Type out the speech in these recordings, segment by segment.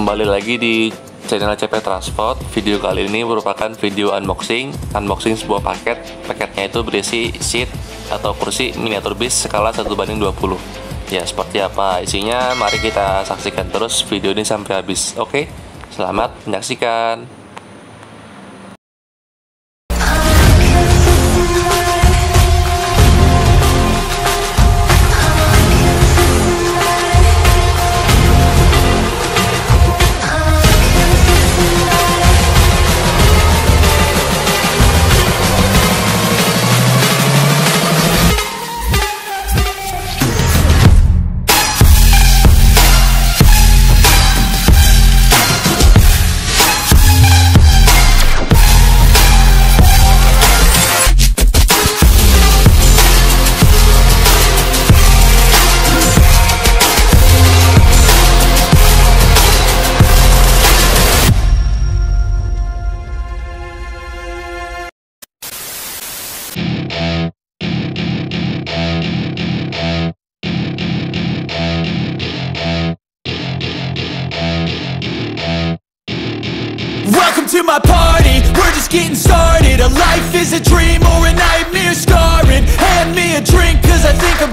Kembali lagi di channel CP Transport. Video kali ini merupakan video unboxing, unboxing sebuah paket. Paketnya itu berisi seat atau kursi miniatur bis skala 1 banding 20. Ya, seperti apa isinya? Mari kita saksikan terus video ini sampai habis. Oke, selamat menyaksikan. My party, we're just getting started. A life is a dream or a nightmare scarring. Hand me a drink cause I think I'm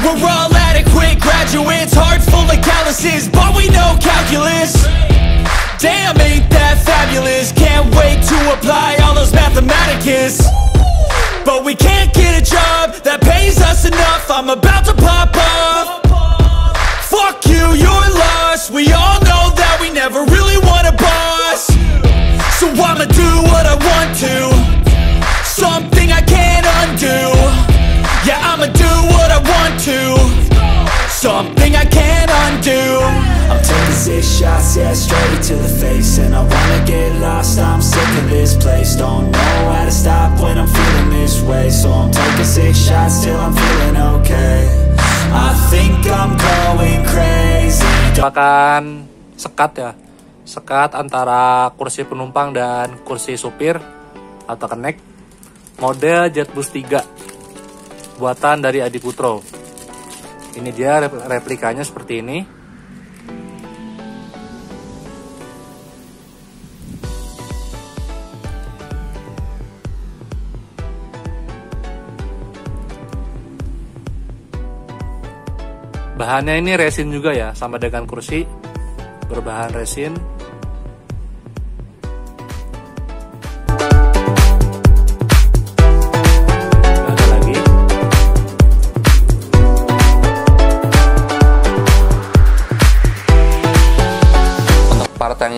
We're all adequate graduates, heart full of calluses But we know calculus. Damn, ain't that fabulous? Can't wait to apply all those mathematicus. But we can't get a job that pays us enough. I'm about to pop Something I can't undo. I'm taking six shots, yeah, straight to the face. And I wanna get lost, I'm sick of this place. Don't know how to stop when I'm feeling this way. So I'm taking six shots till I'm feeling okay. I think I'm going crazy. Merupakan sekat ya. Sekat antara kursi penumpang dan kursi supir atau connect model Jetbus 3 buatan dari Adi Putro ini dia rep- replikanya seperti ini Bahannya ini resin juga ya, sama dengan kursi berbahan resin.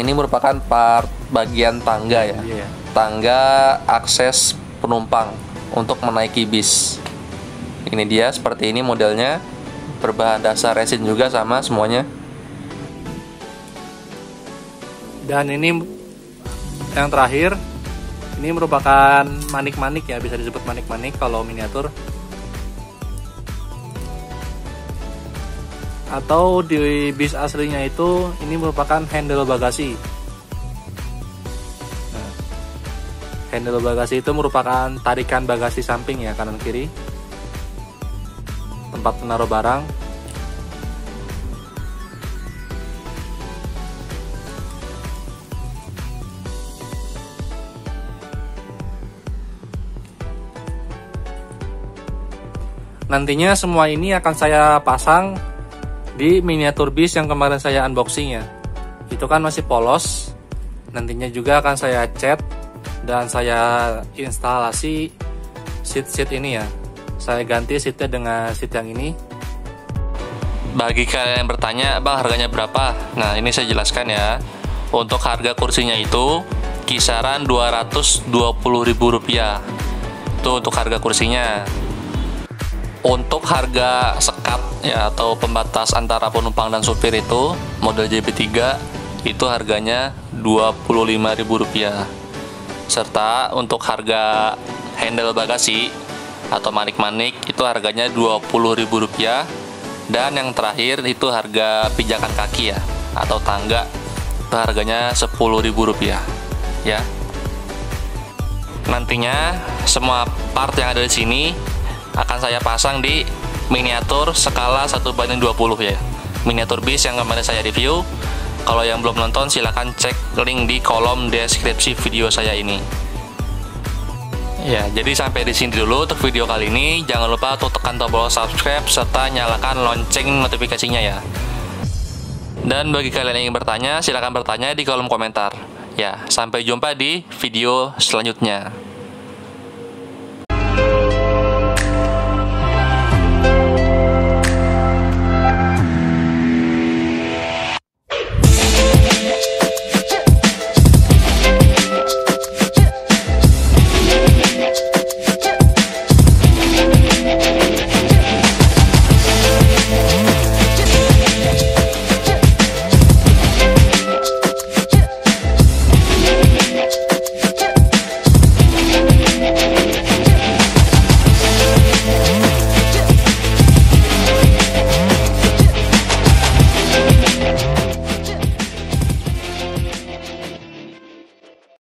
Ini merupakan part bagian tangga ya. Iya. Tangga akses penumpang untuk menaiki bis. Ini dia seperti ini modelnya. Berbahan dasar resin juga sama semuanya. Dan ini yang terakhir, ini merupakan manik-manik ya, bisa disebut manik-manik kalau miniatur. atau di bis aslinya itu ini merupakan handle bagasi. Nah, handle bagasi itu merupakan tarikan bagasi samping ya kanan kiri. Tempat menaruh barang. Nantinya semua ini akan saya pasang di miniatur bis yang kemarin saya unboxing ya. Itu kan masih polos. Nantinya juga akan saya cat dan saya instalasi seat-seat ini ya. Saya ganti seatnya dengan seat yang ini. Bagi kalian yang bertanya, bang harganya berapa? Nah ini saya jelaskan ya. Untuk harga kursinya itu kisaran Rp220.000 itu untuk harga kursinya untuk harga sekat ya atau pembatas antara penumpang dan supir itu model JB3 itu harganya Rp25.000 serta untuk harga handle bagasi atau manik-manik itu harganya Rp20.000 dan yang terakhir itu harga pijakan kaki ya atau tangga itu harganya Rp10.000 ya. Nantinya semua part yang ada di sini akan saya pasang di miniatur skala 1 banding 20 ya. Miniatur bis yang kemarin saya review. Kalau yang belum nonton silahkan cek link di kolom deskripsi video saya ini. Ya, jadi sampai di sini dulu untuk video kali ini. Jangan lupa untuk tekan tombol subscribe serta nyalakan lonceng notifikasinya ya. Dan bagi kalian yang ingin bertanya, silahkan bertanya di kolom komentar. Ya, sampai jumpa di video selanjutnya.